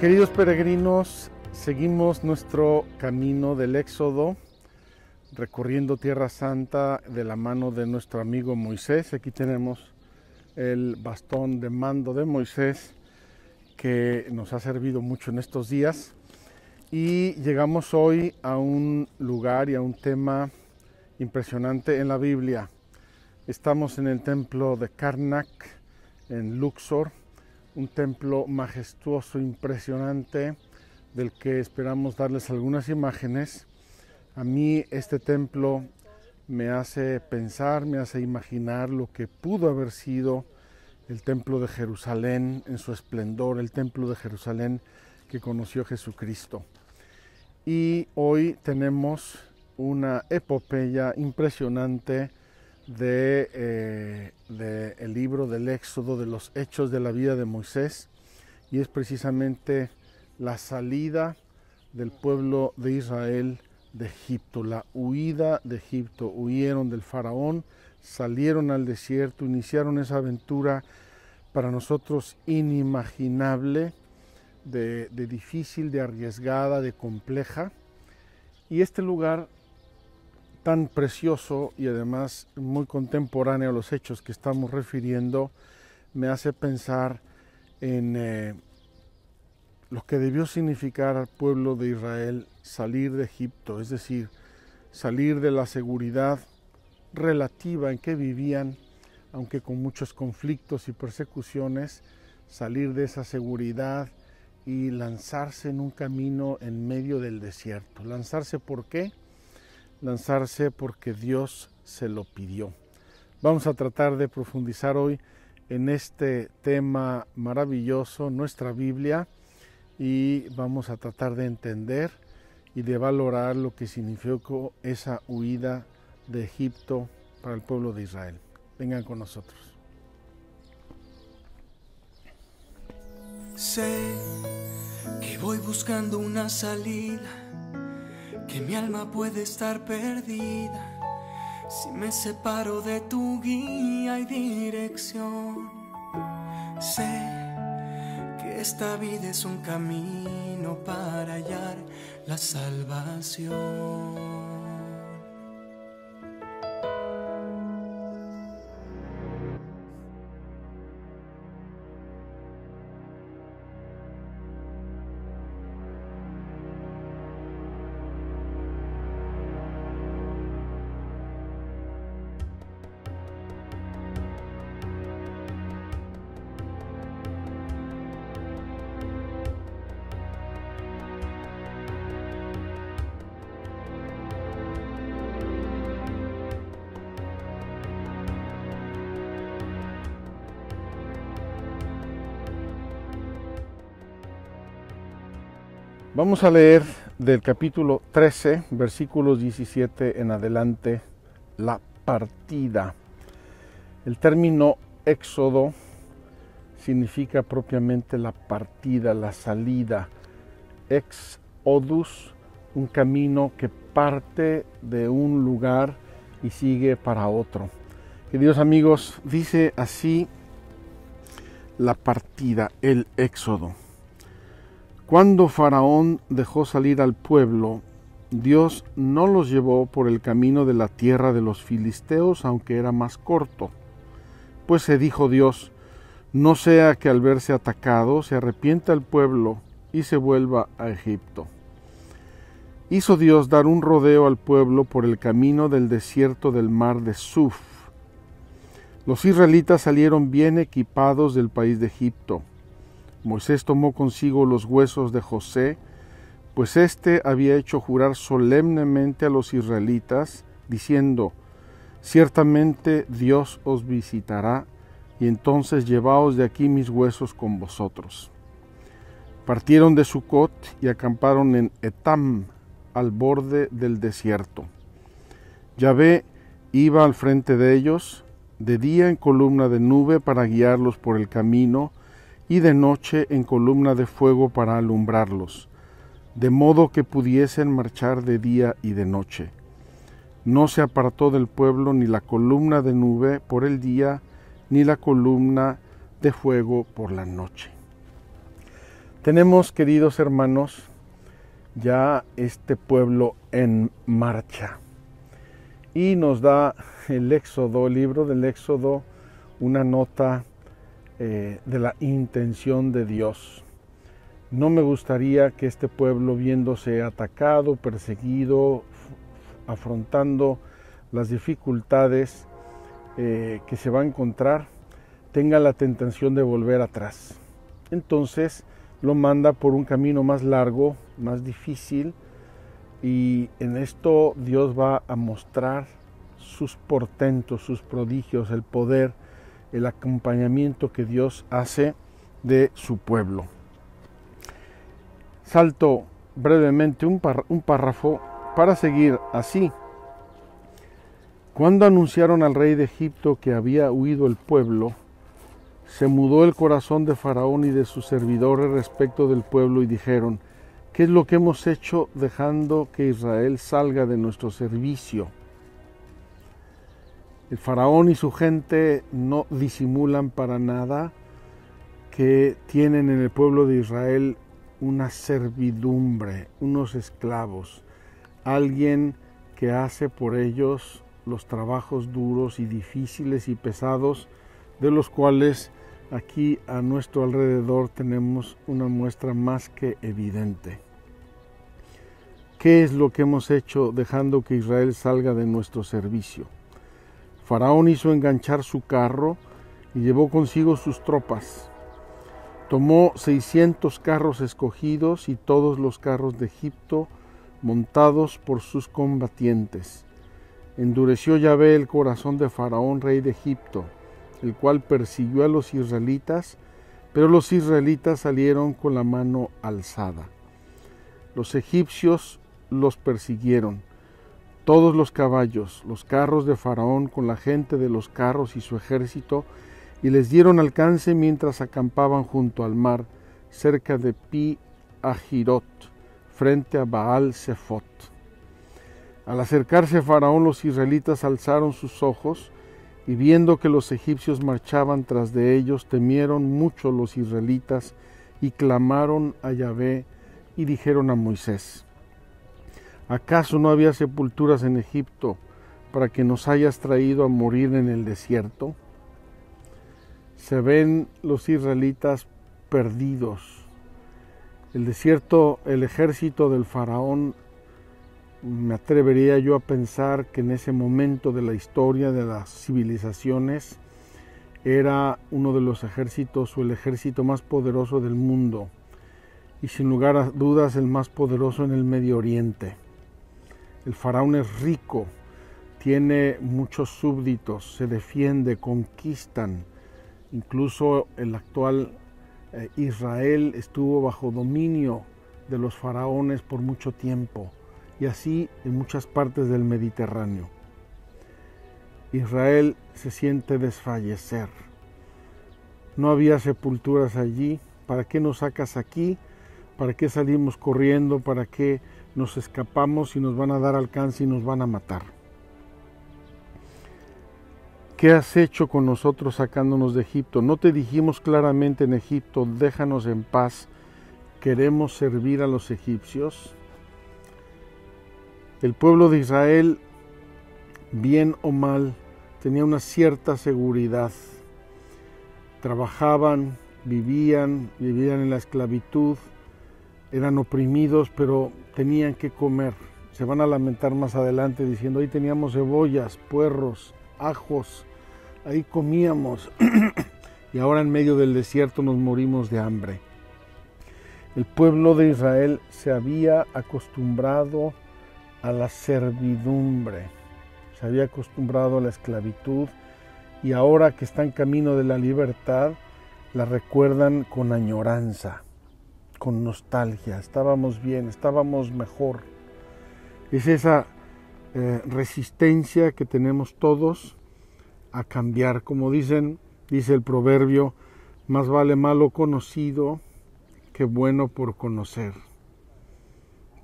Queridos peregrinos, seguimos nuestro camino del Éxodo, recorriendo Tierra Santa de la mano de nuestro amigo Moisés. Aquí tenemos el bastón de mando de Moisés que nos ha servido mucho en estos días. Y llegamos hoy a un lugar y a un tema impresionante en la Biblia. Estamos en el templo de Karnak, en Luxor, un templo majestuoso, impresionante, del que esperamos darles algunas imágenes. A mí este templo me hace pensar, me hace imaginar lo que pudo haber sido el templo de Jerusalén en su esplendor, el templo de Jerusalén que conoció Jesucristo. Y hoy tenemos una epopeya impresionante eh, de, el libro del Éxodo, de los hechos de la vida de Moisés, y es precisamente la salida del pueblo de Israel de Egipto, la huida de Egipto. Huyeron del faraón, salieron al desierto, iniciaron esa aventura para nosotros inimaginable, de difícil, de arriesgada, de compleja. Y este lugar tan precioso y además muy contemporáneo a los hechos que estamos refiriendo, me hace pensar en eh, lo que debió significar al pueblo de Israel salir de Egipto, es decir, salir de la seguridad relativa en que vivían, aunque con muchos conflictos y persecuciones, salir de esa seguridad y lanzarse en un camino en medio del desierto. ¿Lanzarse por qué? Lanzarse porque Dios se lo pidió. Vamos a tratar de profundizar hoy en este tema maravilloso, nuestra Biblia, y vamos a tratar de entender y de valorar lo que significó esa huida de Egipto para el pueblo de Israel. Vengan con nosotros. Sé que voy buscando una salida que mi alma puede estar perdida si me separo de tu guía y dirección. Sé que esta vida es un camino para hallar la salvación. Vamos a leer del capítulo 13, versículos 17 en adelante, la partida. El término éxodo significa propiamente la partida, la salida. Exodus, un camino que parte de un lugar y sigue para otro. Queridos amigos, dice así la partida, el éxodo. Cuando Faraón dejó salir al pueblo, Dios no los llevó por el camino de la tierra de los filisteos, aunque era más corto. Pues se dijo Dios, no sea que al verse atacado se arrepienta el pueblo y se vuelva a Egipto. Hizo Dios dar un rodeo al pueblo por el camino del desierto del mar de Suf. Los israelitas salieron bien equipados del país de Egipto Moisés tomó consigo los huesos de José, pues éste había hecho jurar solemnemente a los israelitas, diciendo, Ciertamente Dios os visitará, y entonces llevaos de aquí mis huesos con vosotros. Partieron de Sucot y acamparon en Etam, al borde del desierto. Yahvé iba al frente de ellos, de día en columna de nube para guiarlos por el camino, y de noche en columna de fuego para alumbrarlos, de modo que pudiesen marchar de día y de noche. No se apartó del pueblo ni la columna de nube por el día, ni la columna de fuego por la noche. Tenemos, queridos hermanos, ya este pueblo en marcha. Y nos da el Éxodo, el libro del Éxodo, una nota eh, de la intención de Dios. No me gustaría que este pueblo, viéndose atacado, perseguido, afrontando las dificultades eh, que se va a encontrar, tenga la tentación de volver atrás. Entonces lo manda por un camino más largo, más difícil, y en esto Dios va a mostrar sus portentos, sus prodigios, el poder, el acompañamiento que Dios hace de su pueblo. Salto brevemente un, un párrafo para seguir así. Cuando anunciaron al rey de Egipto que había huido el pueblo, se mudó el corazón de Faraón y de sus servidores respecto del pueblo y dijeron, ¿qué es lo que hemos hecho dejando que Israel salga de nuestro servicio? El faraón y su gente no disimulan para nada que tienen en el pueblo de Israel una servidumbre, unos esclavos, alguien que hace por ellos los trabajos duros y difíciles y pesados, de los cuales aquí a nuestro alrededor tenemos una muestra más que evidente. ¿Qué es lo que hemos hecho dejando que Israel salga de nuestro servicio? Faraón hizo enganchar su carro y llevó consigo sus tropas. Tomó seiscientos carros escogidos y todos los carros de Egipto montados por sus combatientes. Endureció Yahvé el corazón de Faraón, rey de Egipto, el cual persiguió a los israelitas, pero los israelitas salieron con la mano alzada. Los egipcios los persiguieron todos los caballos, los carros de Faraón con la gente de los carros y su ejército, y les dieron alcance mientras acampaban junto al mar, cerca de Pi Ahirot, frente a Baal Zephot. Al acercarse a Faraón, los israelitas alzaron sus ojos, y viendo que los egipcios marchaban tras de ellos, temieron mucho los israelitas, y clamaron a Yahvé, y dijeron a Moisés, ¿Acaso no había sepulturas en Egipto para que nos hayas traído a morir en el desierto? Se ven los israelitas perdidos. El desierto, el ejército del faraón, me atrevería yo a pensar que en ese momento de la historia de las civilizaciones era uno de los ejércitos o el ejército más poderoso del mundo y sin lugar a dudas el más poderoso en el Medio Oriente. El faraón es rico, tiene muchos súbditos, se defiende, conquistan. Incluso el actual eh, Israel estuvo bajo dominio de los faraones por mucho tiempo y así en muchas partes del Mediterráneo. Israel se siente desfallecer. No había sepulturas allí. ¿Para qué nos sacas aquí? ¿Para qué salimos corriendo? ¿Para qué nos escapamos y nos van a dar alcance y nos van a matar. ¿Qué has hecho con nosotros sacándonos de Egipto? No te dijimos claramente en Egipto, déjanos en paz, queremos servir a los egipcios. El pueblo de Israel, bien o mal, tenía una cierta seguridad. Trabajaban, vivían, vivían en la esclavitud, eran oprimidos, pero tenían que comer. Se van a lamentar más adelante diciendo, ahí teníamos cebollas, puerros, ajos, ahí comíamos y ahora en medio del desierto nos morimos de hambre. El pueblo de Israel se había acostumbrado a la servidumbre, se había acostumbrado a la esclavitud y ahora que está en camino de la libertad, la recuerdan con añoranza con nostalgia, estábamos bien, estábamos mejor. Es esa eh, resistencia que tenemos todos a cambiar, como dicen, dice el proverbio, más vale malo conocido que bueno por conocer.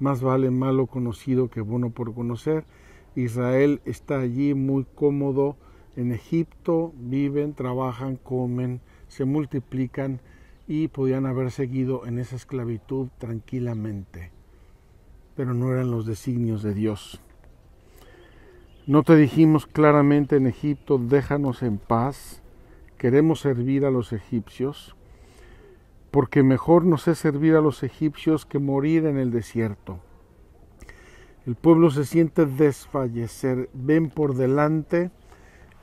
Más vale malo conocido que bueno por conocer. Israel está allí muy cómodo en Egipto, viven, trabajan, comen, se multiplican y podían haber seguido en esa esclavitud tranquilamente, pero no eran los designios de Dios. No te dijimos claramente en Egipto, déjanos en paz, queremos servir a los egipcios, porque mejor nos es servir a los egipcios que morir en el desierto. El pueblo se siente desfallecer, ven por delante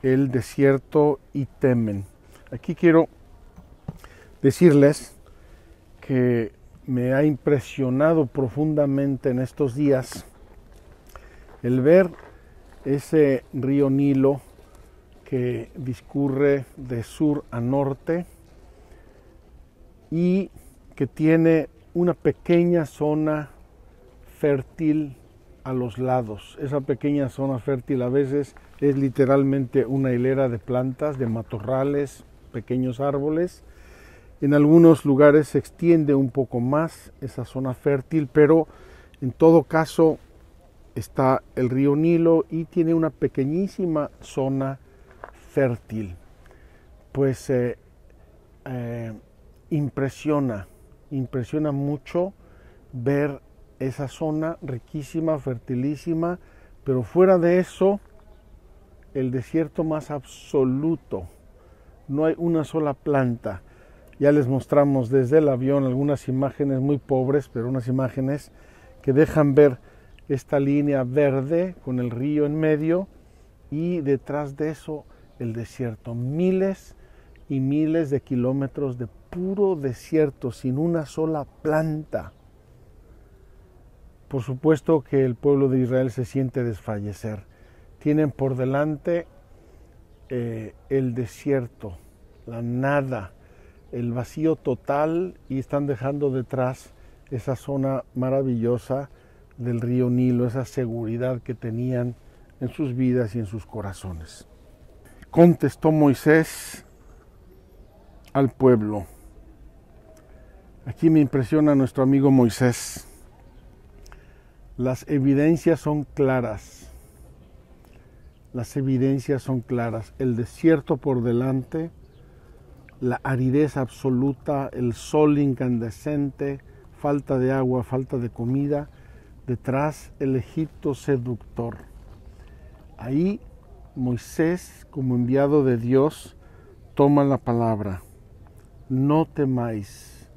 el desierto y temen. Aquí quiero decirles que me ha impresionado profundamente en estos días el ver ese río Nilo que discurre de sur a norte y que tiene una pequeña zona fértil a los lados. Esa pequeña zona fértil a veces es literalmente una hilera de plantas, de matorrales, pequeños árboles. En algunos lugares se extiende un poco más esa zona fértil, pero en todo caso está el río Nilo y tiene una pequeñísima zona fértil. Pues eh, eh, impresiona, impresiona mucho ver esa zona riquísima, fertilísima, pero fuera de eso, el desierto más absoluto. No hay una sola planta. Ya les mostramos desde el avión algunas imágenes muy pobres, pero unas imágenes que dejan ver esta línea verde con el río en medio y detrás de eso el desierto. Miles y miles de kilómetros de puro desierto sin una sola planta. Por supuesto que el pueblo de Israel se siente desfallecer. Tienen por delante eh, el desierto, la nada, el vacío total y están dejando detrás esa zona maravillosa del río Nilo, esa seguridad que tenían en sus vidas y en sus corazones. Contestó Moisés al pueblo. Aquí me impresiona nuestro amigo Moisés. Las evidencias son claras. Las evidencias son claras. El desierto por delante, la aridez absoluta, el sol incandescente, falta de agua, falta de comida detrás el Egipto seductor. Ahí Moisés, como enviado de Dios, toma la palabra. No temáis,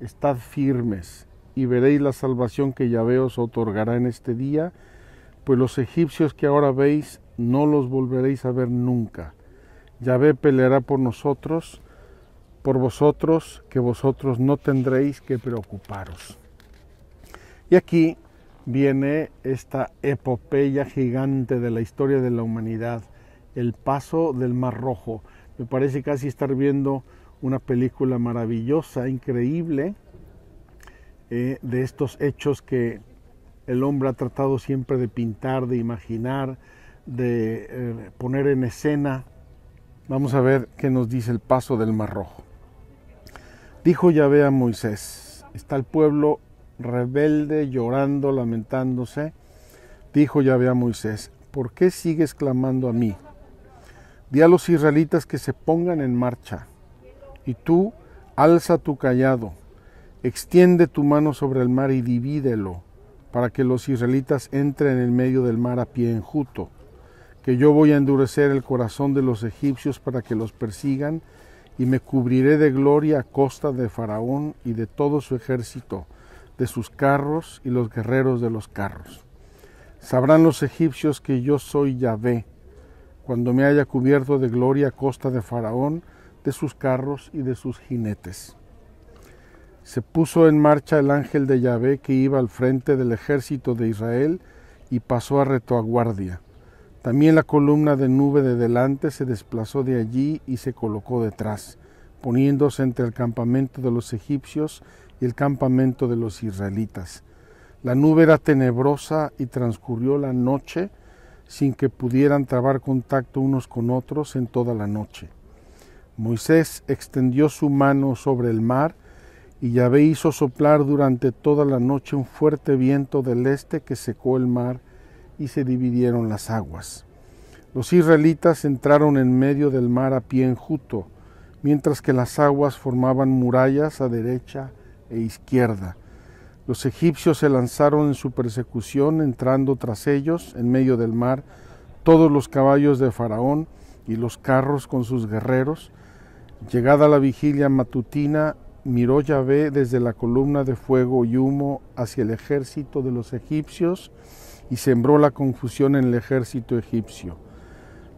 estad firmes y veréis la salvación que Yahvé os otorgará en este día, pues los egipcios que ahora veis no los volveréis a ver nunca. Yahvé peleará por nosotros, por vosotros, que vosotros no tendréis que preocuparos. Y aquí viene esta epopeya gigante de la historia de la humanidad, el paso del Mar Rojo. Me parece casi estar viendo una película maravillosa, increíble, eh, de estos hechos que el hombre ha tratado siempre de pintar, de imaginar, de eh, poner en escena. Vamos a ver qué nos dice el paso del Mar Rojo. Dijo Yahvé a Moisés, está el pueblo rebelde, llorando, lamentándose, dijo Yahvé a Moisés, ¿por qué sigues clamando a mí? Di a los israelitas que se pongan en marcha, y tú alza tu callado, extiende tu mano sobre el mar y divídelo, para que los israelitas entren en medio del mar a pie enjuto, que yo voy a endurecer el corazón de los egipcios para que los persigan, y me cubriré de gloria a costa de Faraón y de todo su ejército, de sus carros y los guerreros de los carros. Sabrán los egipcios que yo soy Yahvé, cuando me haya cubierto de gloria a costa de Faraón, de sus carros y de sus jinetes. Se puso en marcha el ángel de Yahvé que iba al frente del ejército de Israel y pasó a retaguardia. También la columna de nube de delante se desplazó de allí y se colocó detrás, poniéndose entre el campamento de los egipcios y el campamento de los israelitas. La nube era tenebrosa y transcurrió la noche sin que pudieran trabar contacto unos con otros en toda la noche. Moisés extendió su mano sobre el mar y Yahvé hizo soplar durante toda la noche un fuerte viento del este que secó el mar y se dividieron las aguas. Los israelitas entraron en medio del mar a pie enjuto, mientras que las aguas formaban murallas a derecha e izquierda. Los egipcios se lanzaron en su persecución, entrando tras ellos en medio del mar todos los caballos de Faraón y los carros con sus guerreros. Llegada la vigilia matutina, miró Yahvé desde la columna de fuego y humo hacia el ejército de los egipcios y sembró la confusión en el ejército egipcio.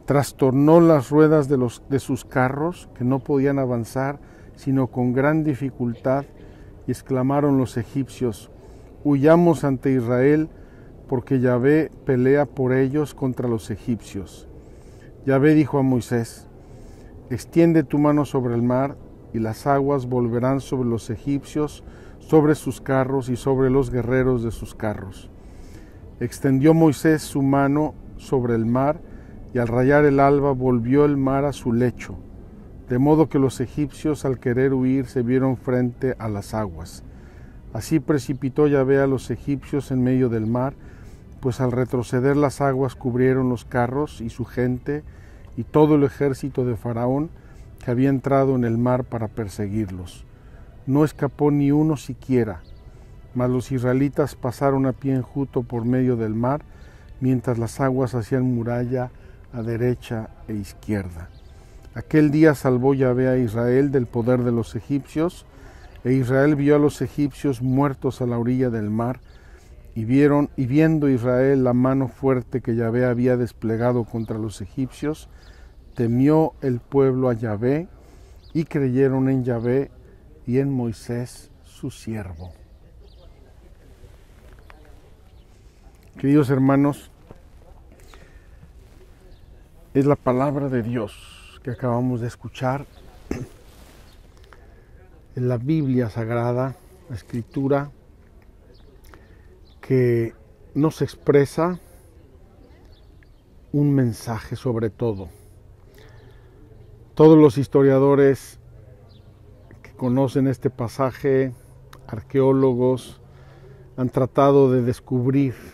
Trastornó las ruedas de, los, de sus carros, que no podían avanzar sino con gran dificultad, y exclamaron los egipcios, huyamos ante Israel, porque Yahvé pelea por ellos contra los egipcios. Yahvé dijo a Moisés, extiende tu mano sobre el mar, y las aguas volverán sobre los egipcios, sobre sus carros y sobre los guerreros de sus carros. Extendió Moisés su mano sobre el mar, y al rayar el alba volvió el mar a su lecho, de modo que los egipcios al querer huir se vieron frente a las aguas. Así precipitó Yahvé a los egipcios en medio del mar, pues al retroceder las aguas cubrieron los carros y su gente y todo el ejército de Faraón, que había entrado en el mar para perseguirlos. No escapó ni uno siquiera, mas los israelitas pasaron a pie enjuto por medio del mar, mientras las aguas hacían muralla a derecha e izquierda. Aquel día salvó Yahvé a Israel del poder de los egipcios, e Israel vio a los egipcios muertos a la orilla del mar, y vieron y viendo Israel la mano fuerte que Yahvé había desplegado contra los egipcios, temió el pueblo a Yahvé y creyeron en Yahvé y en Moisés su siervo. Queridos hermanos, es la palabra de Dios que acabamos de escuchar en la Biblia Sagrada, la Escritura, que nos expresa un mensaje sobre todo. Todos los historiadores que conocen este pasaje, arqueólogos, han tratado de descubrir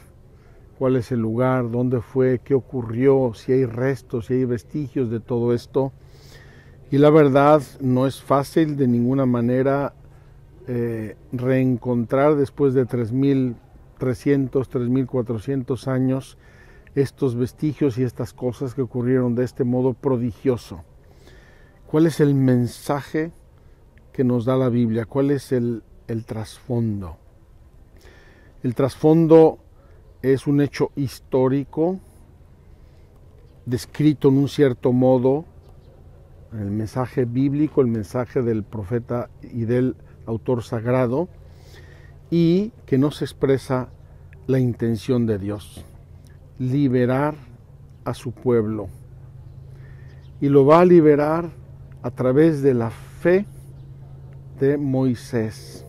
cuál es el lugar, dónde fue, qué ocurrió, si hay restos, si hay vestigios de todo esto. Y la verdad no es fácil de ninguna manera eh, reencontrar después de 3.300, 3.400 años estos vestigios y estas cosas que ocurrieron de este modo prodigioso. ¿Cuál es el mensaje que nos da la Biblia? ¿Cuál es el, el trasfondo? El trasfondo es un hecho histórico descrito en un cierto modo el mensaje bíblico, el mensaje del profeta y del autor sagrado, y que nos expresa la intención de Dios, liberar a su pueblo. Y lo va a liberar a través de la fe de Moisés,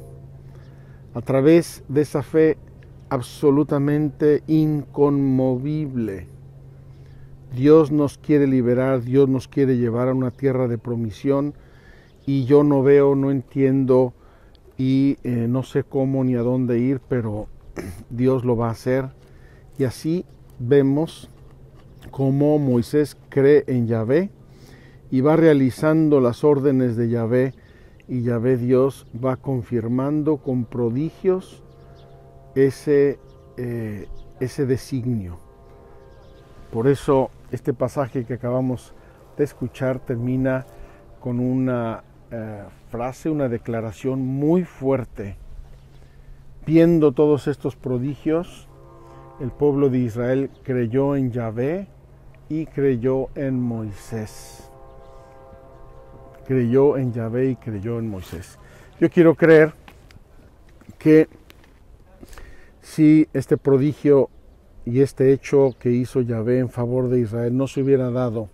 a través de esa fe absolutamente inconmovible. Dios nos quiere liberar, Dios nos quiere llevar a una tierra de promisión y yo no veo, no entiendo y eh, no sé cómo ni a dónde ir, pero Dios lo va a hacer. Y así vemos cómo Moisés cree en Yahvé y va realizando las órdenes de Yahvé y Yahvé Dios va confirmando con prodigios ese, eh, ese designio. Por eso este pasaje que acabamos de escuchar termina con una eh, frase, una declaración muy fuerte. Viendo todos estos prodigios, el pueblo de Israel creyó en Yahvé y creyó en Moisés creyó en Yahvé y creyó en Moisés. Yo quiero creer que si este prodigio y este hecho que hizo Yahvé en favor de Israel no se hubiera dado,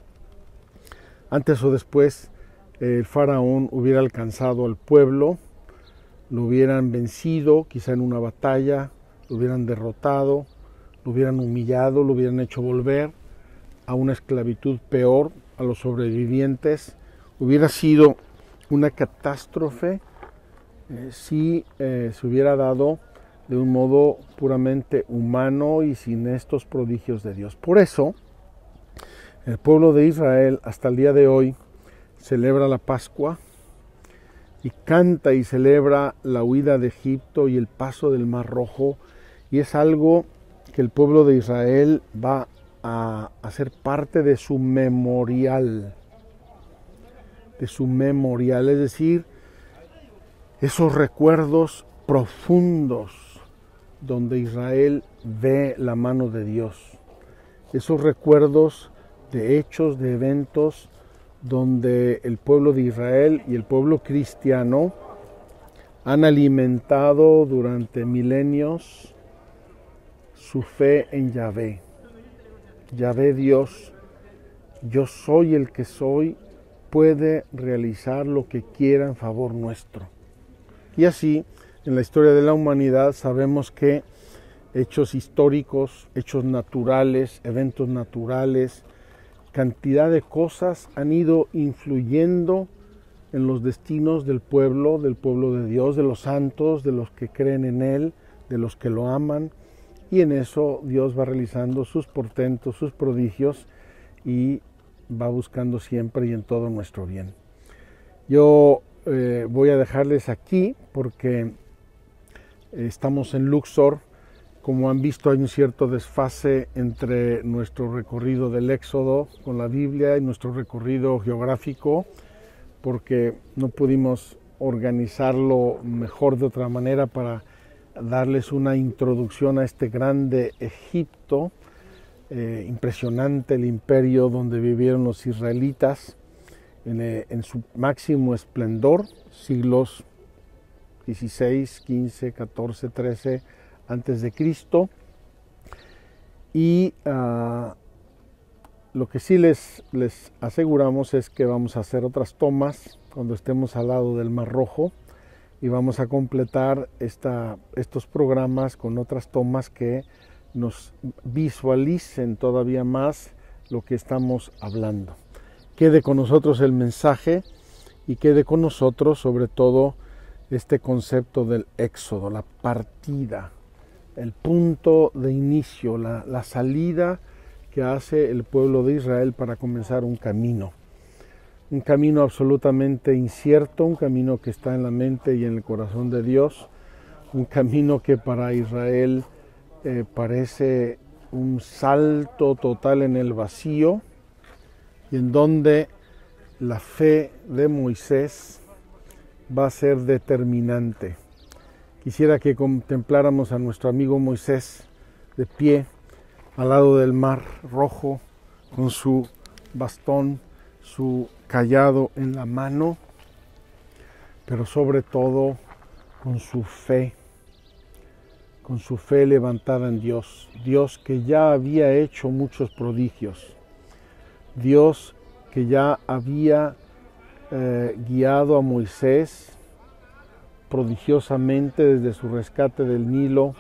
antes o después el faraón hubiera alcanzado al pueblo, lo hubieran vencido, quizá en una batalla, lo hubieran derrotado, lo hubieran humillado, lo hubieran hecho volver a una esclavitud peor a los sobrevivientes hubiera sido una catástrofe eh, si eh, se hubiera dado de un modo puramente humano y sin estos prodigios de Dios. Por eso, el pueblo de Israel hasta el día de hoy celebra la Pascua y canta y celebra la huida de Egipto y el paso del Mar Rojo y es algo que el pueblo de Israel va a hacer parte de su memorial, de su memorial, es decir, esos recuerdos profundos donde Israel ve la mano de Dios, esos recuerdos de hechos, de eventos donde el pueblo de Israel y el pueblo cristiano han alimentado durante milenios su fe en Yahvé. Yahvé Dios, yo soy el que soy, puede realizar lo que quiera en favor nuestro. Y así, en la historia de la humanidad sabemos que hechos históricos, hechos naturales, eventos naturales, cantidad de cosas han ido influyendo en los destinos del pueblo, del pueblo de Dios, de los santos, de los que creen en Él, de los que lo aman. Y en eso Dios va realizando sus portentos, sus prodigios y va buscando siempre y en todo nuestro bien. Yo eh, voy a dejarles aquí porque estamos en Luxor. Como han visto, hay un cierto desfase entre nuestro recorrido del Éxodo con la Biblia y nuestro recorrido geográfico, porque no pudimos organizarlo mejor de otra manera para darles una introducción a este grande Egipto, eh, impresionante el imperio donde vivieron los israelitas en, eh, en su máximo esplendor, siglos XVI, XV, XIV, XIII antes de Cristo. Y ah, lo que sí les, les aseguramos es que vamos a hacer otras tomas cuando estemos al lado del Mar Rojo y vamos a completar esta, estos programas con otras tomas que nos visualicen todavía más lo que estamos hablando. Quede con nosotros el mensaje y quede con nosotros sobre todo este concepto del éxodo, la partida, el punto de inicio, la, salida que hace el pueblo de Israel para comenzar un camino. Un camino absolutamente incierto, un camino que está en la mente y en el corazón de Dios, un camino que para Israel eh, parece un salto total en el vacío y en donde la fe de Moisés va a ser determinante. Quisiera que contempláramos a nuestro amigo Moisés de pie al lado del mar rojo con su bastón, su callado en la mano, pero sobre todo con su fe, con su fe levantada en Dios, Dios que ya había hecho muchos prodigios, Dios que ya había eh, guiado a Moisés prodigiosamente desde su rescate del Nilo,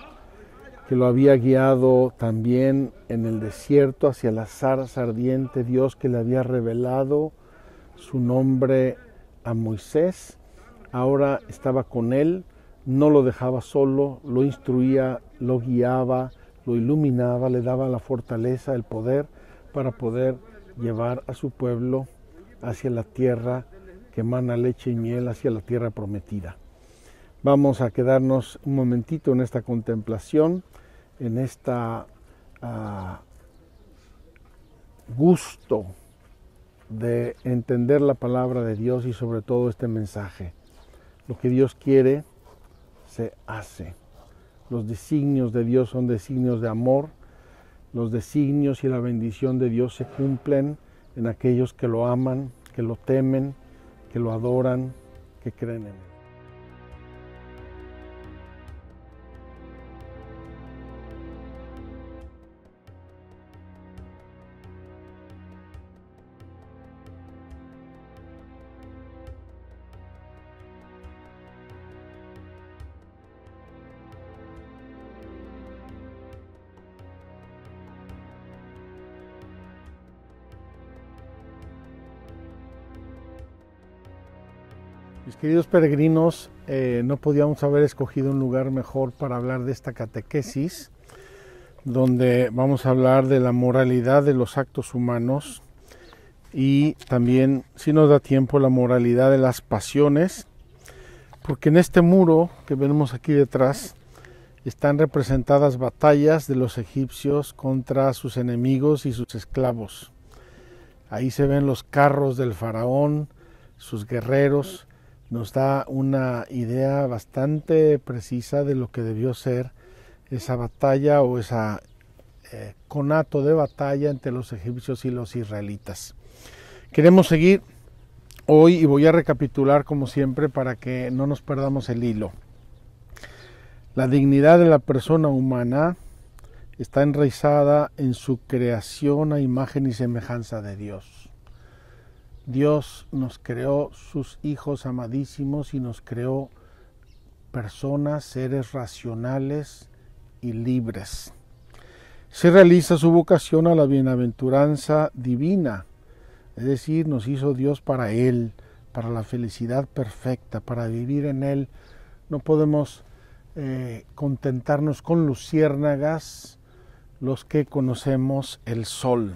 que lo había guiado también en el desierto hacia la zarza ardiente, Dios que le había revelado su nombre a Moisés, ahora estaba con él, no lo dejaba solo, lo instruía, lo guiaba, lo iluminaba, le daba la fortaleza, el poder para poder llevar a su pueblo hacia la tierra que emana leche y miel, hacia la tierra prometida. Vamos a quedarnos un momentito en esta contemplación, en esta ah, gusto de entender la palabra de Dios y sobre todo este mensaje. Lo que Dios quiere se hace. Los designios de Dios son designios de amor. Los designios y la bendición de Dios se cumplen en aquellos que lo aman, que lo temen, que lo adoran, que creen en Él. Queridos peregrinos, eh, no podíamos haber escogido un lugar mejor para hablar de esta catequesis, donde vamos a hablar de la moralidad de los actos humanos y también, si nos da tiempo, la moralidad de las pasiones, porque en este muro que vemos aquí detrás están representadas batallas de los egipcios contra sus enemigos y sus esclavos. Ahí se ven los carros del faraón, sus guerreros, nos da una idea bastante precisa de lo que debió ser esa batalla o esa eh, conato de batalla entre los egipcios y los israelitas. Queremos seguir hoy y voy a recapitular como siempre para que no nos perdamos el hilo. La dignidad de la persona humana está enraizada en su creación a imagen y semejanza de Dios. Dios nos creó sus hijos amadísimos y nos creó personas, seres racionales y libres. Se realiza su vocación a la bienaventuranza divina, es decir, nos hizo Dios para Él, para la felicidad perfecta, para vivir en Él. No podemos eh, contentarnos con luciérnagas los que conocemos el sol.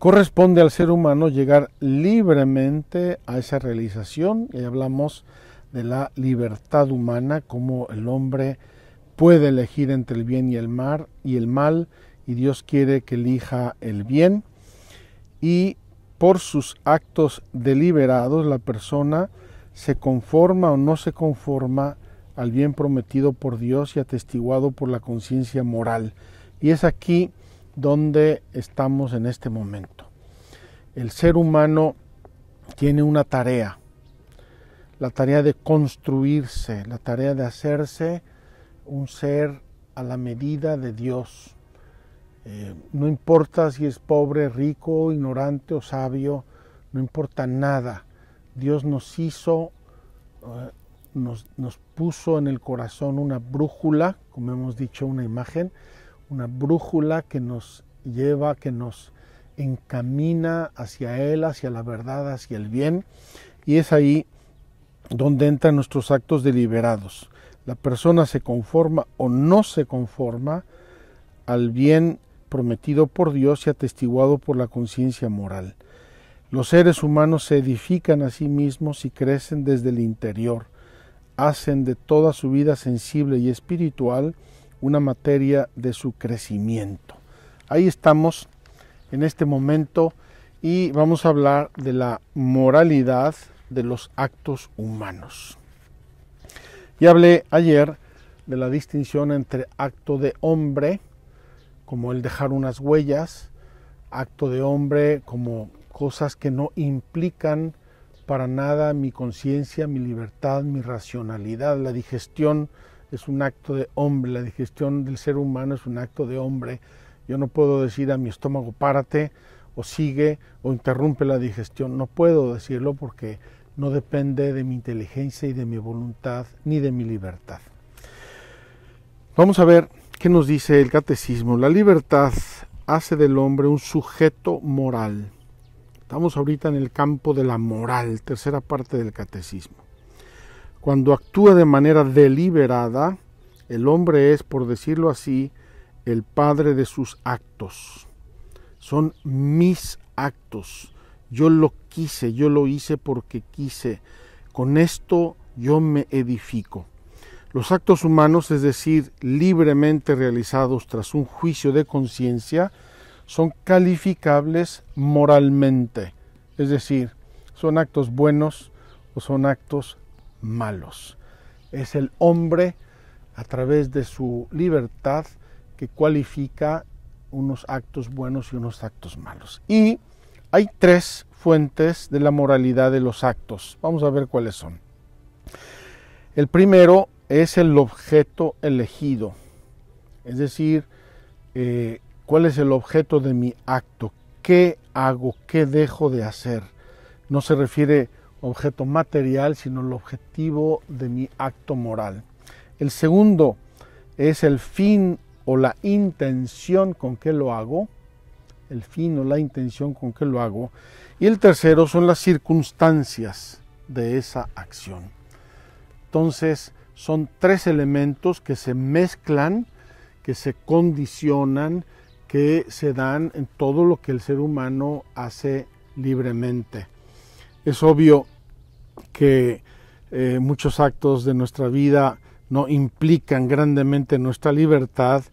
Corresponde al ser humano llegar libremente a esa realización y hablamos de la libertad humana como el hombre puede elegir entre el bien y el mal y el mal y Dios quiere que elija el bien y por sus actos deliberados la persona se conforma o no se conforma al bien prometido por Dios y atestiguado por la conciencia moral. Y es aquí donde estamos en este momento. El ser humano tiene una tarea, la tarea de construirse, la tarea de hacerse un ser a la medida de Dios. Eh, no importa si es pobre, rico, ignorante o sabio, no importa nada. Dios nos hizo, eh, nos, nos puso en el corazón una brújula, como hemos dicho, una imagen, una brújula que nos lleva, que nos encamina hacia Él, hacia la verdad, hacia el bien, y es ahí donde entran nuestros actos deliberados. La persona se conforma o no se conforma al bien prometido por Dios y atestiguado por la conciencia moral. Los seres humanos se edifican a sí mismos y crecen desde el interior, hacen de toda su vida sensible y espiritual una materia de su crecimiento. Ahí estamos en este momento y vamos a hablar de la moralidad de los actos humanos. Y hablé ayer de la distinción entre acto de hombre, como el dejar unas huellas, acto de hombre como cosas que no implican para nada mi conciencia, mi libertad, mi racionalidad. La digestión es un acto de hombre, la digestión del ser humano es un acto de hombre. Yo no puedo decir a mi estómago párate o sigue o interrumpe la digestión. No puedo decirlo porque no depende de mi inteligencia y de mi voluntad ni de mi libertad. Vamos a ver qué nos dice el catecismo. La libertad hace del hombre un sujeto moral. Estamos ahorita en el campo de la moral, tercera parte del catecismo. Cuando actúa de manera deliberada, el hombre es, por decirlo así, el padre de sus actos. Son mis actos. Yo lo quise, yo lo hice porque quise. Con esto yo me edifico. Los actos humanos, es decir, libremente realizados tras un juicio de conciencia, son calificables moralmente, es decir, son actos buenos o son actos malos. Es el hombre, a través de su libertad, que cualifica unos actos buenos y unos actos malos. Y hay tres fuentes de la moralidad de los actos. Vamos a ver cuáles son. El primero es el objeto elegido, es decir, eh, cuál es el objeto de mi acto, qué hago, qué dejo de hacer. No se refiere objeto material, sino el objetivo de mi acto moral. El segundo es el fin o la intención con que lo hago, el fin o la intención con que lo hago. Y el tercero son las circunstancias de esa acción. Entonces, son tres elementos que se mezclan, que se condicionan, que se dan en todo lo que el ser humano hace libremente. Es obvio que eh, muchos actos de nuestra vida no implican grandemente nuestra libertad.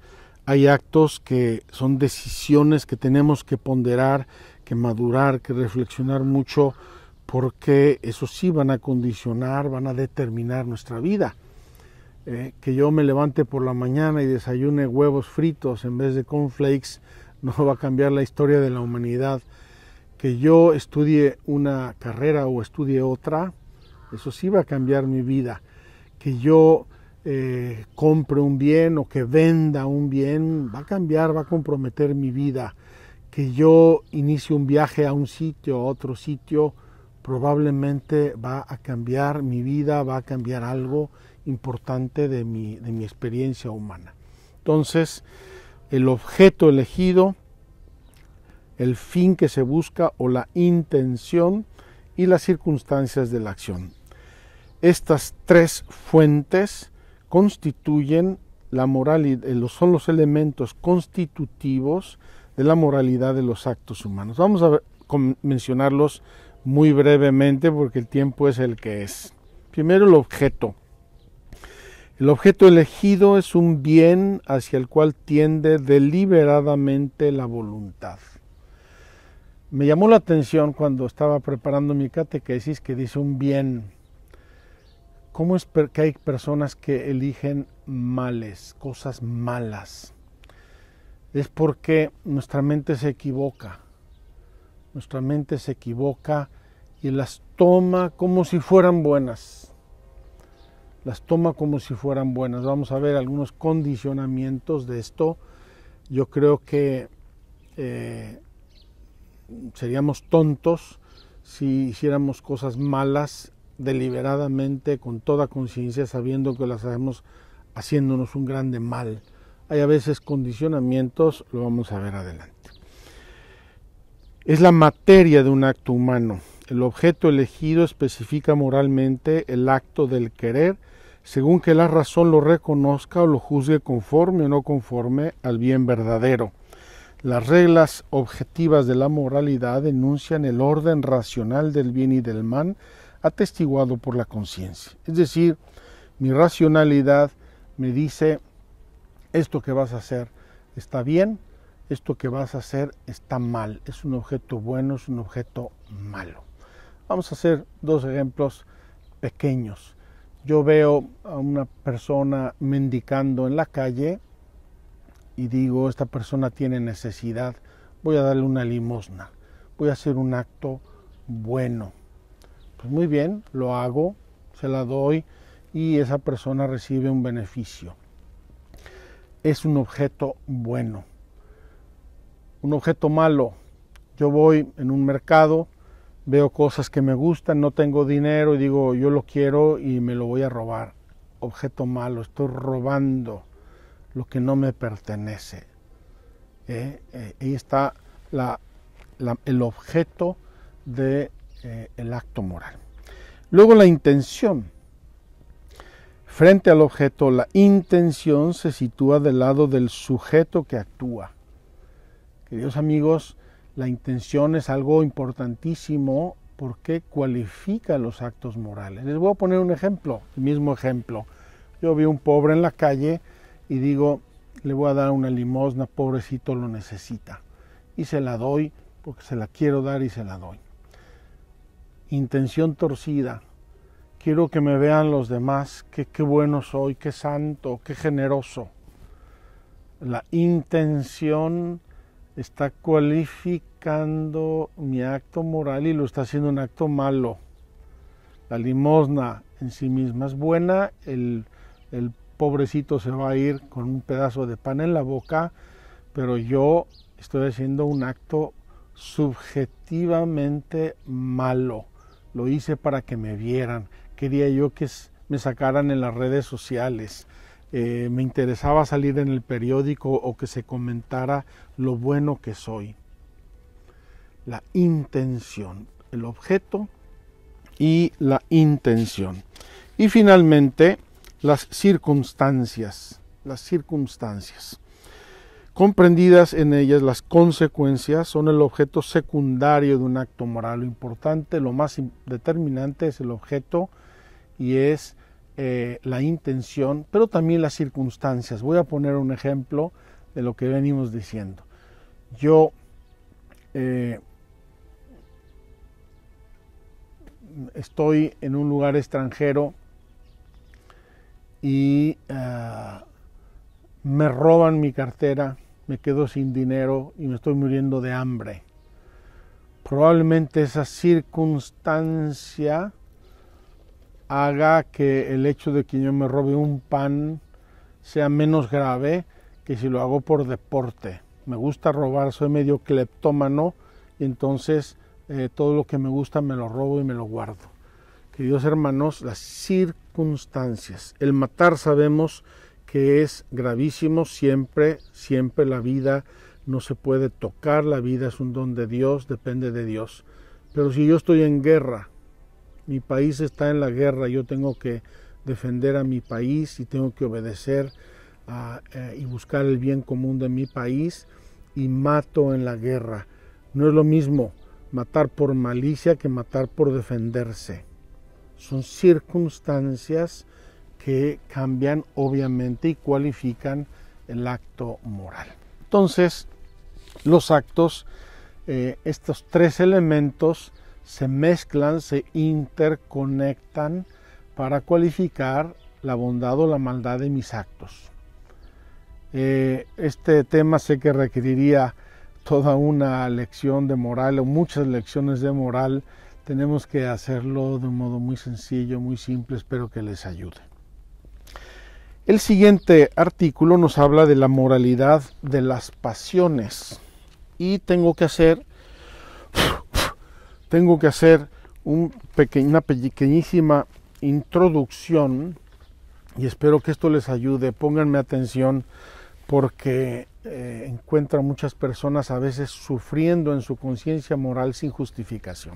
Hay actos que son decisiones que tenemos que ponderar, que madurar, que reflexionar mucho, porque eso sí van a condicionar, van a determinar nuestra vida. Eh, que yo me levante por la mañana y desayune huevos fritos en vez de cornflakes no va a cambiar la historia de la humanidad. Que yo estudie una carrera o estudie otra, eso sí va a cambiar mi vida. Que yo eh, compre un bien o que venda un bien, va a cambiar, va a comprometer mi vida. Que yo inicie un viaje a un sitio, a otro sitio, probablemente va a cambiar mi vida, va a cambiar algo importante de mi, de mi experiencia humana. Entonces, el objeto elegido, el fin que se busca o la intención y las circunstancias de la acción. Estas tres fuentes constituyen la moralidad, eh, son los elementos constitutivos de la moralidad de los actos humanos. Vamos a mencionarlos muy brevemente porque el tiempo es el que es. Primero el objeto. El objeto elegido es un bien hacia el cual tiende deliberadamente la voluntad. Me llamó la atención cuando estaba preparando mi catequesis que dice un bien. ¿Cómo es que hay personas que eligen males, cosas malas? Es porque nuestra mente se equivoca. Nuestra mente se equivoca y las toma como si fueran buenas las toma como si fueran buenas. Vamos a ver algunos condicionamientos de esto. Yo creo que eh, seríamos tontos si hiciéramos cosas malas deliberadamente, con toda conciencia, sabiendo que las hacemos haciéndonos un grande mal. Hay a veces condicionamientos, lo vamos a ver adelante. Es la materia de un acto humano. El objeto elegido especifica moralmente el acto del querer según que la razón lo reconozca o lo juzgue conforme o no conforme al bien verdadero. Las reglas objetivas de la moralidad enuncian el orden racional del bien y del mal atestiguado por la conciencia. Es decir, mi racionalidad me dice esto que vas a hacer está bien, esto que vas a hacer está mal, es un objeto bueno, es un objeto malo. Vamos a hacer dos ejemplos pequeños yo veo a una persona mendicando en la calle y digo, esta persona tiene necesidad, voy a darle una limosna, voy a hacer un acto bueno. Pues muy bien, lo hago, se la doy y esa persona recibe un beneficio. Es un objeto bueno. Un objeto malo. Yo voy en un mercado, veo cosas que me gustan, no tengo dinero y digo, yo lo quiero y me lo voy a robar. Objeto malo, estoy robando lo que no me pertenece. ¿Eh? Eh, ahí está el objeto del de, eh, acto moral. Luego la intención. Frente al objeto, la intención se sitúa del lado del sujeto que actúa. Queridos amigos, la intención es algo importantísimo porque cualifica los actos morales. Les voy a poner un ejemplo, el mismo ejemplo. Yo vi un pobre en la calle y digo, le voy a dar una limosna, pobrecito lo necesita. Y se la doy porque se la quiero dar y se la doy. Intención torcida. Quiero que me vean los demás, que qué bueno soy, qué santo, qué generoso. La intención está cualificando mi acto moral y lo está haciendo un acto malo. La limosna en sí misma es buena, el, el pobrecito se va a ir con un pedazo de pan en la boca, pero yo estoy haciendo un acto subjetivamente malo. Lo hice para que me vieran. Quería yo que me sacaran en las redes sociales. Eh, me interesaba salir en el periódico o que se comentara lo bueno que soy. La intención, el objeto y la intención. Y finalmente, las circunstancias, las circunstancias. Comprendidas en ellas las consecuencias son el objeto secundario de un acto moral. Lo importante, lo más determinante es el objeto y es eh, la intención, pero también las circunstancias. Voy a poner un ejemplo de lo que venimos diciendo. Yo eh, estoy en un lugar extranjero y ah, me roban mi cartera, me quedo sin dinero y me estoy muriendo de hambre. Probablemente esa circunstancia haga que el hecho de que yo me robe un pan sea menos grave que si lo hago por deporte. Me gusta robar, soy medio cleptómano y entonces eh, todo lo que me gusta me lo robo y me lo guardo. Queridos hermanos, las circunstancias. El matar sabemos que es gravísimo siempre, siempre la vida no se puede tocar, la vida es un don de Dios, depende de Dios. Pero si yo estoy en guerra, mi país está en la guerra, yo tengo que defender a mi país y tengo que obedecer eh, y buscar el bien común de mi país y mato en la guerra. No es lo mismo matar por malicia que matar por defenderse. Son circunstancias que cambian obviamente y cualifican el acto moral. Entonces, los actos, eh, estos tres elementos se mezclan, se interconectan para cualificar la bondad o la maldad de mis actos. Eh, este tema sé que requeriría toda una lección de moral o muchas lecciones de moral. Tenemos que hacerlo de un modo muy sencillo, muy simple, espero que les ayude. El siguiente artículo nos habla de la moralidad de las pasiones y tengo que hacer tengo que hacer una pequeñísima introducción y espero que esto les ayude. Pónganme atención porque eh, encuentro a muchas personas a veces sufriendo en su conciencia moral sin justificación.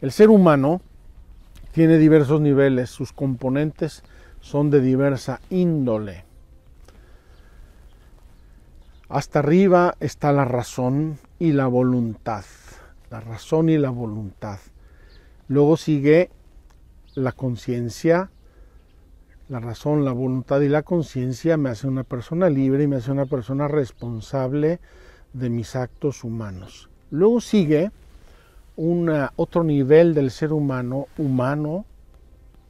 El ser humano tiene diversos niveles, sus componentes son de diversa índole. Hasta arriba está la razón y la voluntad la razón y la voluntad. Luego sigue la conciencia, la razón, la voluntad y la conciencia me hace una persona libre y me hace una persona responsable de mis actos humanos. Luego sigue una, otro nivel del ser humano, humano,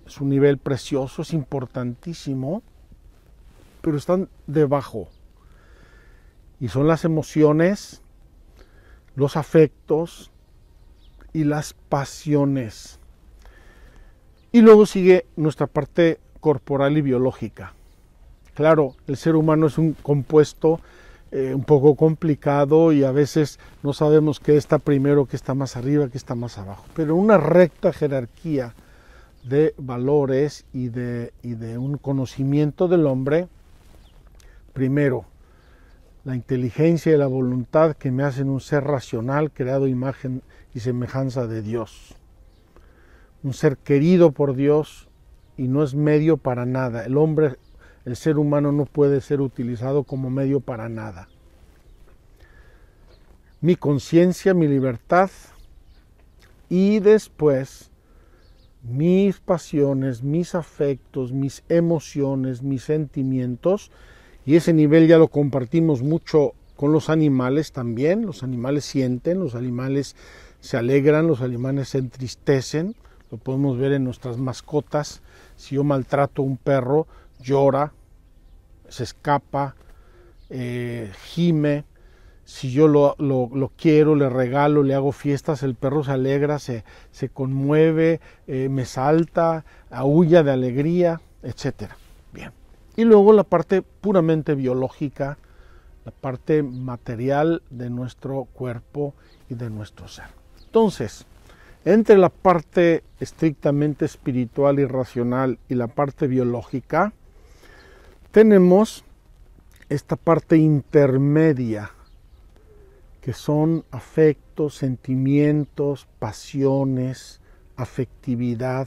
es un nivel precioso, es importantísimo, pero están debajo. Y son las emociones, los afectos y las pasiones. Y luego sigue nuestra parte corporal y biológica. Claro, el ser humano es un compuesto eh, un poco complicado y a veces no sabemos qué está primero, qué está más arriba, qué está más abajo. Pero una recta jerarquía de valores y de, y de un conocimiento del hombre, primero la inteligencia y la voluntad que me hacen un ser racional, creado imagen y semejanza de Dios. Un ser querido por Dios y no es medio para nada. El hombre, el ser humano no puede ser utilizado como medio para nada. Mi conciencia, mi libertad y después mis pasiones, mis afectos, mis emociones, mis sentimientos y ese nivel ya lo compartimos mucho con los animales también. Los animales sienten, los animales se alegran, los animales se entristecen. Lo podemos ver en nuestras mascotas. Si yo maltrato a un perro, llora, se escapa, eh, gime. Si yo lo, quiero, le regalo, le hago fiestas, el perro se alegra, se, se conmueve, eh, me salta, aúlla de alegría, etc. Bien. Y luego la parte puramente biológica, la parte material de nuestro cuerpo y de nuestro ser. Entonces, entre la parte estrictamente espiritual y racional y la parte biológica, tenemos esta parte intermedia, que son afectos, sentimientos, pasiones, afectividad,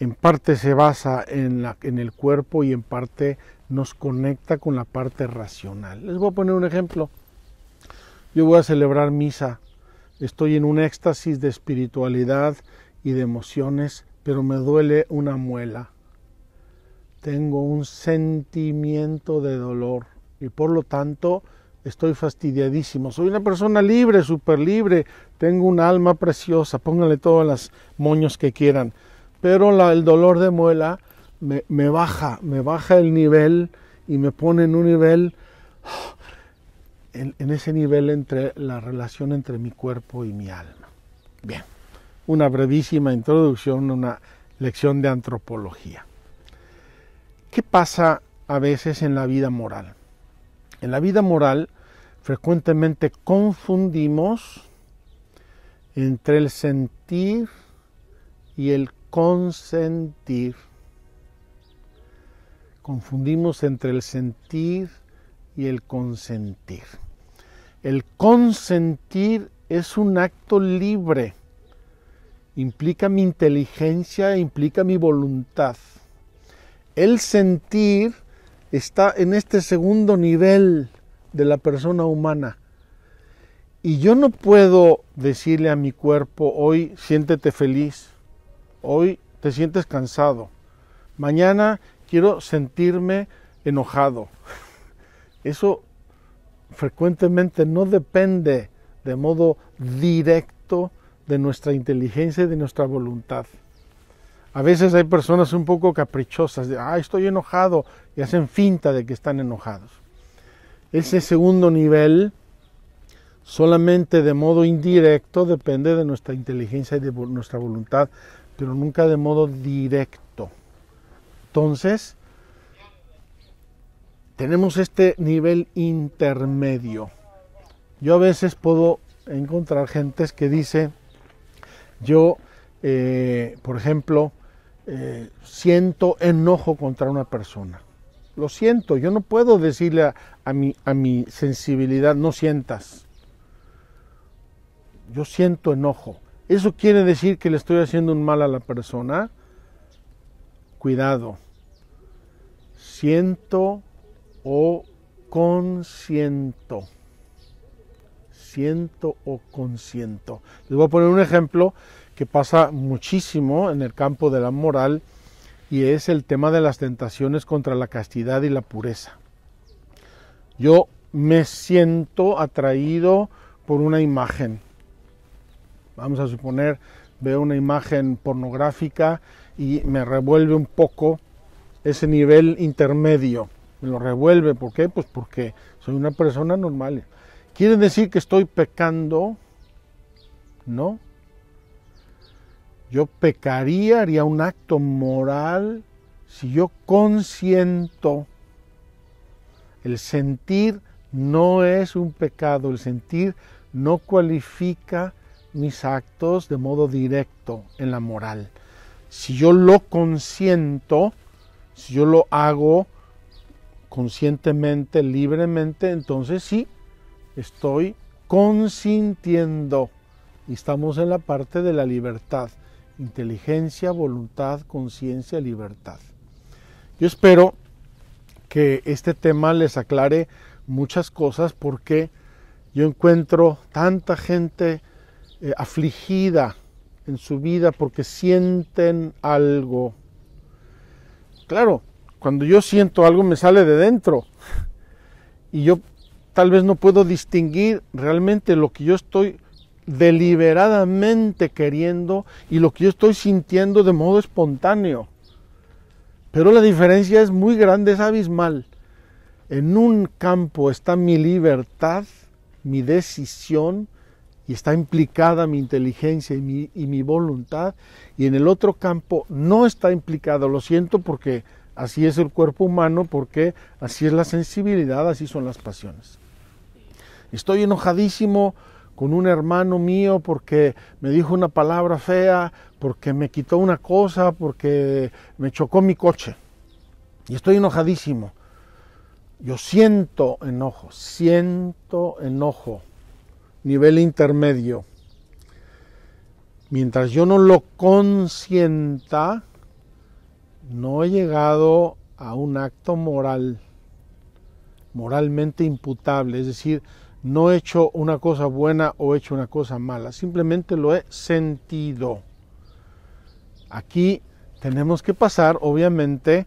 en parte se basa en, el cuerpo y en parte nos conecta con la parte racional. Les voy a poner un ejemplo. Yo voy a celebrar misa, estoy en un éxtasis de espiritualidad y de emociones, pero me duele una muela. Tengo un sentimiento de dolor y por lo tanto estoy fastidiadísimo. Soy una persona libre, súper libre, tengo un alma preciosa, pónganle todos los moños que quieran, pero el dolor de muela me, baja, me baja el nivel y me pone en un nivel, en, en ese nivel entre la relación entre mi cuerpo y mi alma. Bien, una brevísima introducción, una lección de antropología. ¿Qué pasa a veces en la vida moral? En la vida moral frecuentemente confundimos entre el sentir y el consentir. Confundimos entre el sentir y el consentir. El consentir es un acto libre, implica mi inteligencia, implica mi voluntad. El sentir está en este segundo nivel de la persona humana. Y yo no puedo decirle a mi cuerpo, hoy siéntete feliz, hoy te sientes cansado, mañana quiero sentirme enojado. Eso frecuentemente no depende de modo directo de nuestra inteligencia y de nuestra voluntad. A veces hay personas un poco caprichosas, de, ah, estoy enojado, y hacen finta de que están enojados. Ese segundo nivel, solamente de modo indirecto, depende de nuestra inteligencia y de nuestra voluntad, pero nunca de modo directo. Entonces, tenemos este nivel intermedio. Yo a veces puedo encontrar gentes que dice, yo, eh, por ejemplo, eh, siento enojo contra una persona. Lo siento, yo no puedo decirle a, mi, a mi sensibilidad, no sientas. Yo siento enojo. ¿Eso quiere decir que le estoy haciendo un mal a la persona? Cuidado. Siento o consiento. Siento o consiento. Les voy a poner un ejemplo que pasa muchísimo en el campo de la moral y es el tema de las tentaciones contra la castidad y la pureza. Yo me siento atraído por una imagen. Vamos a suponer, veo una imagen pornográfica y me revuelve un poco ese nivel intermedio. Me lo revuelve, ¿por qué? Pues porque soy una persona normal. ¿Quiere decir que estoy pecando? No, yo pecaría, haría un acto moral si yo consiento. El sentir no es un pecado, el sentir no cualifica mis actos de modo directo en la moral. Si yo lo consiento, si yo lo hago conscientemente, libremente, entonces sí, estoy consintiendo. Y estamos en la parte de la libertad inteligencia, voluntad, conciencia, libertad. Yo espero que este tema les aclare muchas cosas porque yo encuentro tanta gente eh, afligida en su vida porque sienten algo. Claro, cuando yo siento algo me sale de dentro y yo tal vez no puedo distinguir realmente lo que yo estoy deliberadamente queriendo y lo que yo estoy sintiendo de modo espontáneo. Pero la diferencia es muy grande, es abismal. En un campo está mi libertad, mi decisión, y está implicada mi inteligencia y mi, y mi, voluntad, y en el otro campo no está implicado, lo siento porque así es el cuerpo humano, porque así es la sensibilidad, así son las pasiones. Estoy enojadísimo con un hermano mío porque me dijo una palabra fea, porque me quitó una cosa, porque me chocó mi coche. Y estoy enojadísimo. Yo siento enojo, siento enojo, nivel intermedio. Mientras yo no lo consienta, no he llegado a un acto moral, moralmente imputable, es decir, no he hecho una cosa buena o he hecho una cosa mala, simplemente lo he sentido. Aquí tenemos que pasar, obviamente,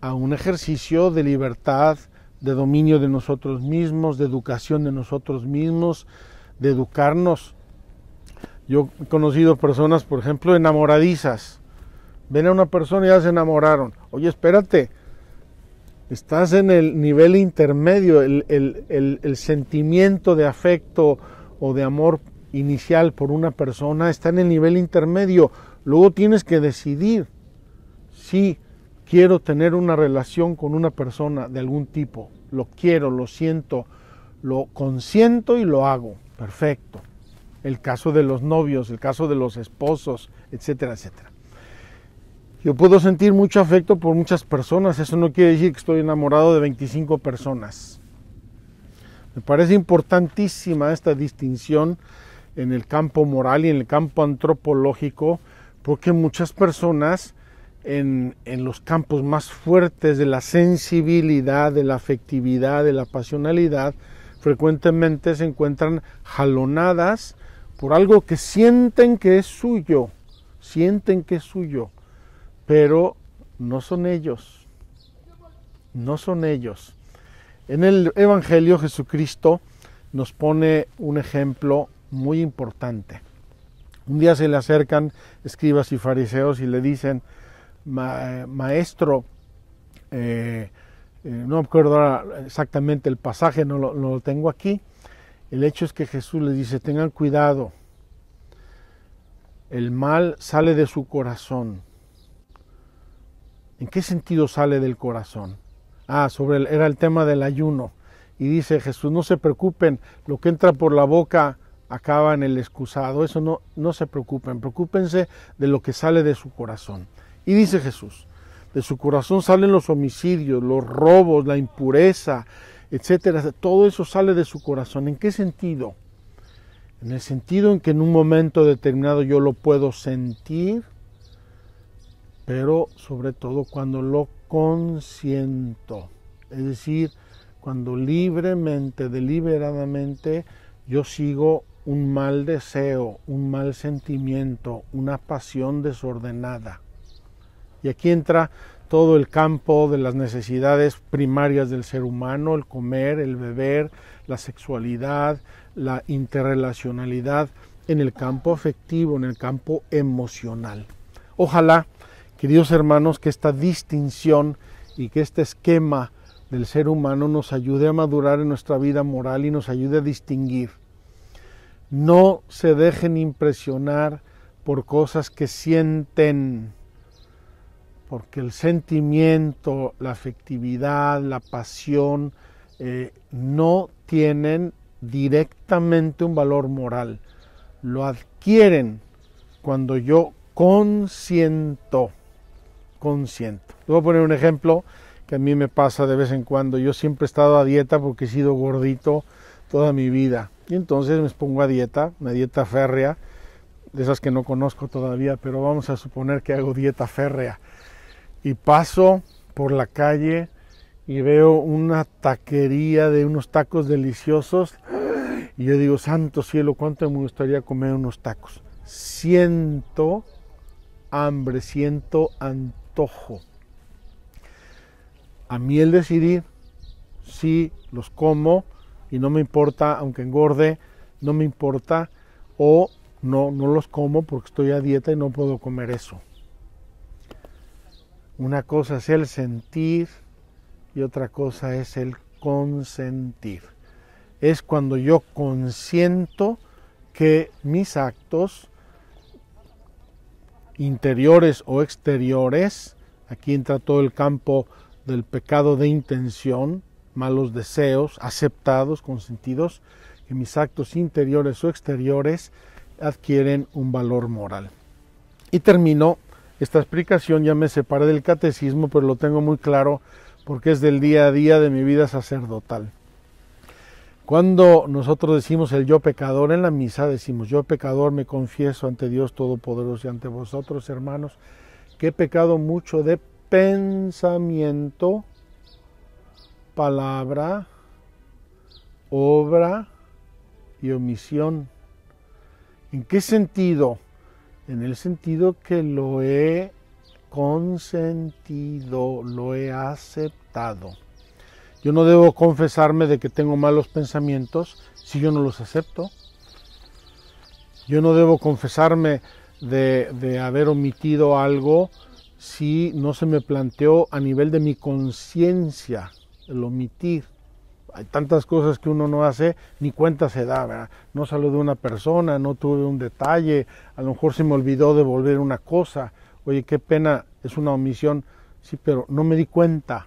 a un ejercicio de libertad, de dominio de nosotros mismos, de educación de nosotros mismos, de educarnos. Yo he conocido personas, por ejemplo, enamoradizas. Ven a una persona y ya se enamoraron. Oye, espérate, estás en el nivel intermedio, el, el, sentimiento de afecto o de amor inicial por una persona está en el nivel intermedio. Luego tienes que decidir si quiero tener una relación con una persona de algún tipo. Lo quiero, lo siento, lo consiento y lo hago. Perfecto. El caso de los novios, el caso de los esposos, etcétera, etcétera. Yo puedo sentir mucho afecto por muchas personas, eso no quiere decir que estoy enamorado de 25 personas. Me parece importantísima esta distinción en el campo moral y en el campo antropológico, porque muchas personas en, en, los campos más fuertes de la sensibilidad, de la afectividad, de la pasionalidad, frecuentemente se encuentran jalonadas por algo que sienten que es suyo, sienten que es suyo pero no son ellos, no son ellos. En el Evangelio Jesucristo nos pone un ejemplo muy importante. Un día se le acercan escribas y fariseos y le dicen, maestro, eh, eh, no me acuerdo exactamente el pasaje, no lo, no lo tengo aquí. El hecho es que Jesús les dice, tengan cuidado, el mal sale de su corazón ¿En qué sentido sale del corazón? Ah, sobre el, era el tema del ayuno. Y dice Jesús, no se preocupen, lo que entra por la boca acaba en el excusado. Eso no, no se preocupen, preocúpense de lo que sale de su corazón. Y dice Jesús, de su corazón salen los homicidios, los robos, la impureza, etcétera. Todo eso sale de su corazón. ¿En qué sentido? En el sentido en que en un momento determinado yo lo puedo sentir pero sobre todo cuando lo consiento, es decir, cuando libremente, deliberadamente, yo sigo un mal deseo, un mal sentimiento, una pasión desordenada. Y aquí entra todo el campo de las necesidades primarias del ser humano, el comer, el beber, la sexualidad, la interrelacionalidad, en el campo afectivo, en el campo emocional. Ojalá Queridos hermanos, que esta distinción y que este esquema del ser humano nos ayude a madurar en nuestra vida moral y nos ayude a distinguir. No se dejen impresionar por cosas que sienten, porque el sentimiento, la afectividad, la pasión, eh, no tienen directamente un valor moral. Lo adquieren cuando yo consiento consiento. voy a poner un ejemplo que a mí me pasa de vez en cuando. Yo siempre he estado a dieta porque he sido gordito toda mi vida. Y entonces me pongo a dieta, una dieta férrea, de esas que no conozco todavía, pero vamos a suponer que hago dieta férrea. Y paso por la calle y veo una taquería de unos tacos deliciosos. Y yo digo, santo cielo, cuánto me gustaría comer unos tacos. Siento hambre, siento antojo a mí el decidir si los como y no me importa, aunque engorde, no me importa, o no, no los como porque estoy a dieta y no puedo comer eso. Una cosa es el sentir y otra cosa es el consentir. Es cuando yo consiento que mis actos interiores o exteriores. Aquí entra todo el campo del pecado de intención, malos deseos, aceptados, consentidos, que mis actos interiores o exteriores adquieren un valor moral. Y termino esta explicación, ya me separé del catecismo, pero lo tengo muy claro porque es del día a día de mi vida sacerdotal. Cuando nosotros decimos el yo pecador en la misa, decimos yo pecador me confieso ante Dios Todopoderoso y ante vosotros, hermanos, que he pecado mucho de pensamiento, palabra, obra y omisión. ¿En qué sentido? En el sentido que lo he consentido, lo he aceptado. Yo no debo confesarme de que tengo malos pensamientos si yo no los acepto. Yo no debo confesarme de, haber omitido algo si no se me planteó a nivel de mi conciencia el omitir. Hay tantas cosas que uno no hace, ni cuenta se da. No saludé a una persona, no tuve un detalle, a lo mejor se me olvidó devolver una cosa. Oye, qué pena, es una omisión. Sí, pero no me di cuenta.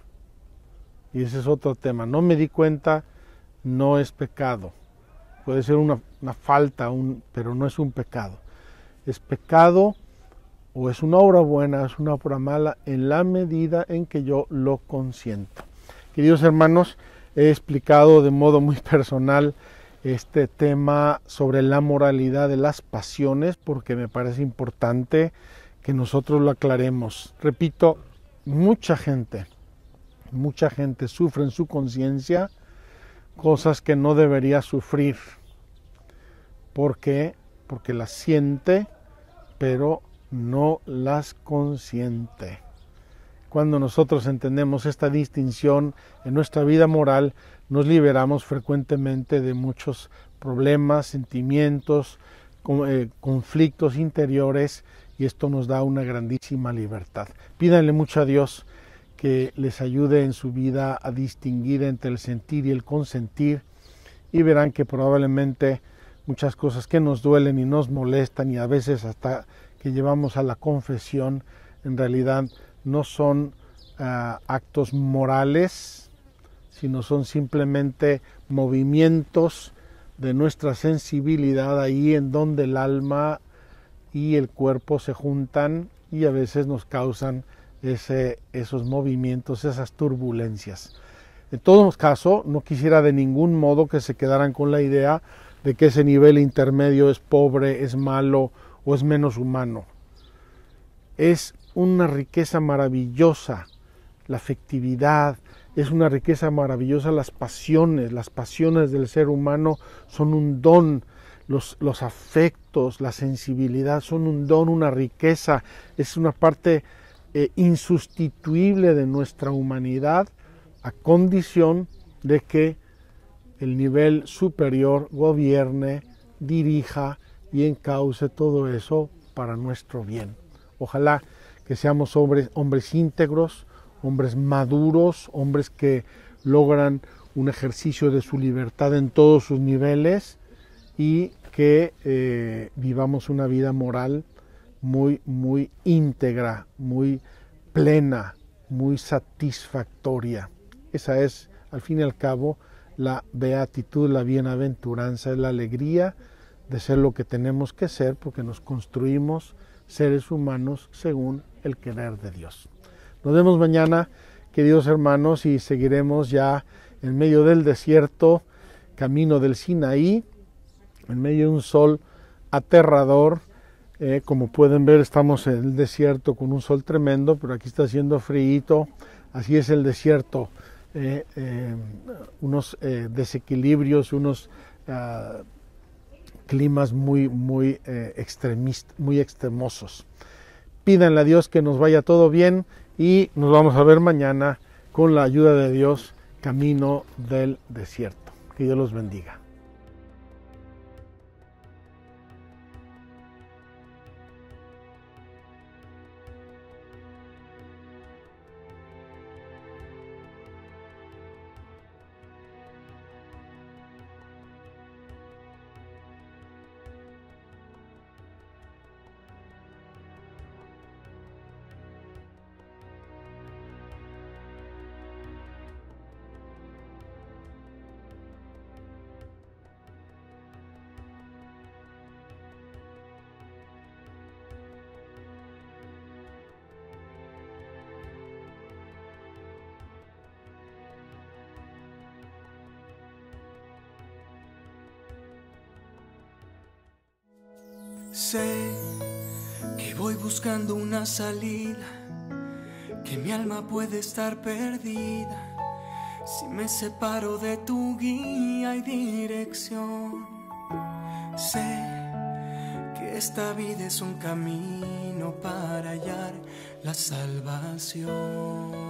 Y ese es otro tema. No me di cuenta, no es pecado. Puede ser una, falta, un, pero no es un pecado es pecado o es una obra buena, es una obra mala en la medida en que yo lo consiento. Queridos hermanos, he explicado de modo muy personal este tema sobre la moralidad de las pasiones porque me parece importante que nosotros lo aclaremos. Repito, mucha gente, mucha gente sufre en su conciencia cosas que no debería sufrir. ¿Por qué? Porque las siente pero no las consiente. Cuando nosotros entendemos esta distinción en nuestra vida moral, nos liberamos frecuentemente de muchos problemas, sentimientos, eh, conflictos interiores y esto nos da una grandísima libertad. Pídanle mucho a Dios que les ayude en su vida a distinguir entre el sentir y el consentir y verán que probablemente muchas cosas que nos duelen y nos molestan y a veces hasta que llevamos a la confesión en realidad no son ah, actos morales, sino son simplemente movimientos de nuestra sensibilidad ahí en donde el alma y el cuerpo se juntan y a veces nos causan esos movimientos, esas turbulencias. En todo caso, no quisiera de ningún modo que se quedaran con la idea de que ese nivel intermedio es pobre, es malo o es menos humano. Es una riqueza maravillosa la afectividad, es una riqueza maravillosa las pasiones, las pasiones del ser humano son un don, los afectos, la sensibilidad son un don, una riqueza, es una parte eh, insustituible de nuestra humanidad a condición de que el nivel superior gobierne, dirija y encauce todo eso para nuestro bien. Ojalá que seamos hombres, hombres íntegros, hombres maduros, hombres que logran un ejercicio de su libertad en todos sus niveles y que eh, vivamos una vida moral muy, muy íntegra, muy plena, muy satisfactoria. Esa es, al fin y al cabo, la beatitud, la bienaventuranza, es la alegría de ser lo que tenemos que ser porque nos construimos seres humanos según el querer de Dios. Nos vemos mañana, queridos hermanos, y seguiremos ya en medio del desierto, camino del Sinaí, en medio de un sol aterrador. Eh, como pueden ver, estamos en el desierto con un sol tremendo, pero aquí está haciendo frío. Así es el desierto. Eh, eh, unos desequilibrios, unos ah, climas muy, muy, muy extremosos. Pídanle a Dios que nos vaya todo bien y nos vamos a ver mañana con la ayuda de Dios, camino del desierto. Que Dios los bendiga. Salida, que mi alma puede estar perdida si me separo de tu guía y dirección. Sé que esta vida es un camino para hallar la salvación.